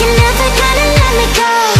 you're never gonna let me go.